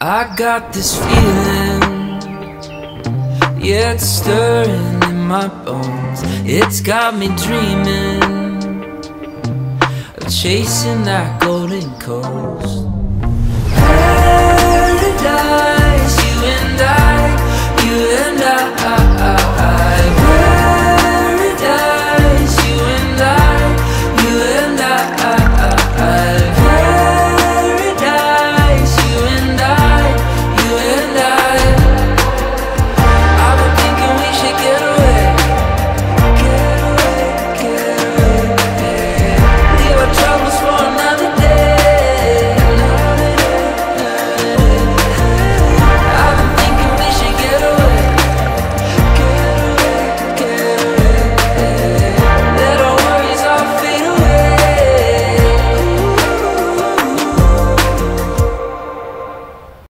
I got this feeling, yeah, it's stirring in my bones. It's got me dreaming of chasing that golden coast.